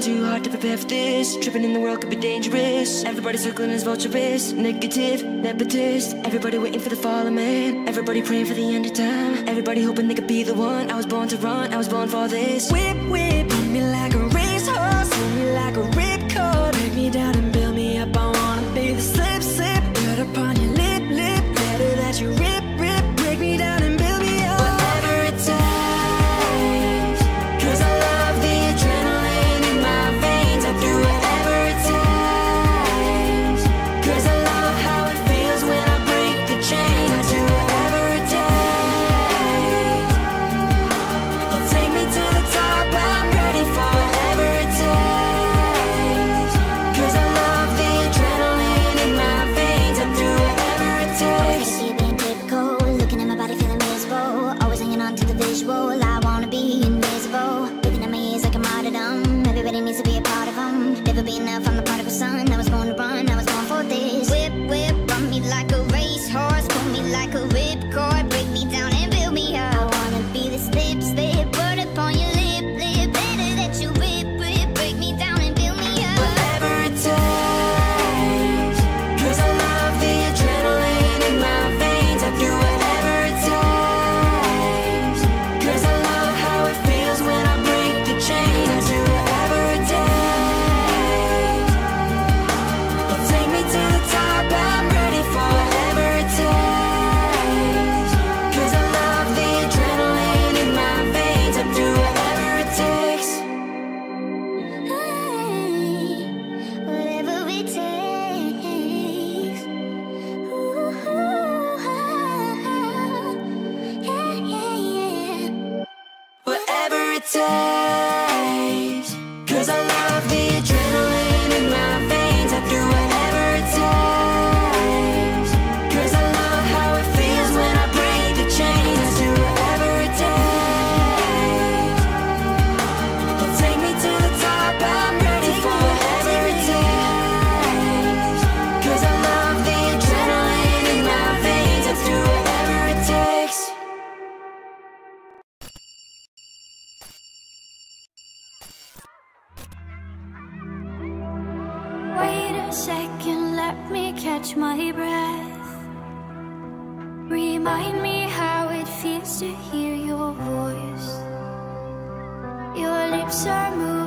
too hard to prepare for this. Tripping in the world could be dangerous. Everybody circling is vulture Negative, nepotist. Everybody waiting for the fall of man. Everybody praying for the end of time. Everybody hoping they could be the one. I was born to run, I was born for this. Whip, whip, me like a to be a part of them. Never be enough, I'm son. I was born to run, I was born for this. Whip, whip, run me like a racehorse. Pull me like a ripcord. Break me down and build me up. I wanna be this slip. protected. a second, let me catch my breath. Remind me how it feels to hear your voice. Your lips are moving.